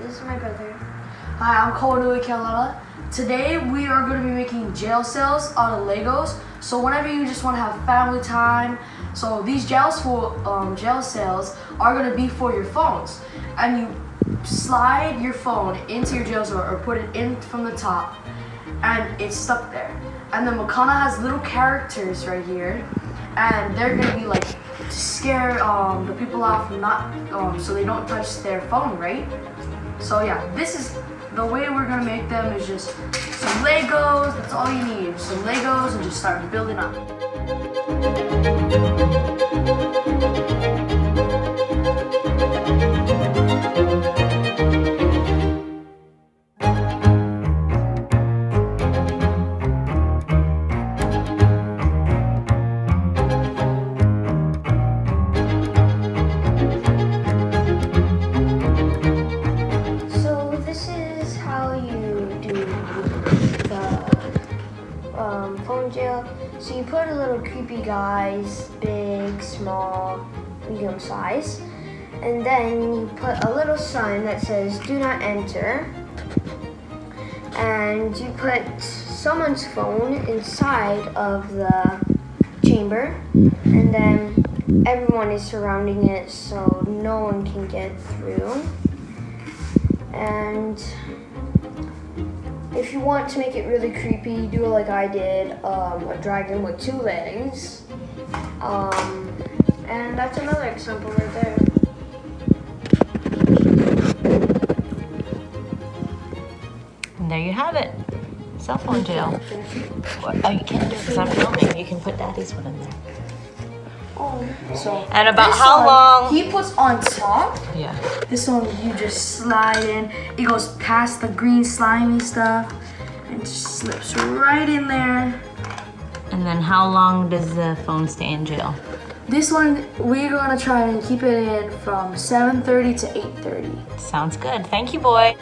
Hi, I'm Koanui Kalala. Today we are going to be making jail cells out of Legos. So whenever you just want to have family time, so these jail, for, um, jail cells are going to be for your phones. And you slide your phone into your jail cell or put it in from the top and it's stuck there. And then Makana has little characters right here and they're going to be like to scare um, the people off not um, so they don't touch their phone, right? So yeah, this is the way we're gonna make them is just some Legos, that's all you need. Some Legos and just start building up. Um, phone jail. So you put a little creepy guys, big, small, medium size, and then you put a little sign that says "Do not enter," and you put someone's phone inside of the chamber, and then everyone is surrounding it so no one can get through. And if you want to make it really creepy, do it like I did, um, a dragon with two legs. Um, and that's another example right there. And there you have it. Cell phone jail. Oh, you can't do it because I'm filming. You can put daddy's one in there. So And about how one, long? He puts on top. Yeah. This one you just slide in. It goes past the green slimy stuff and just slips right in there. And then how long does the phone stay in jail? This one we're gonna try and keep it in from 7:30 to 8:30. Sounds good. Thank you, boy.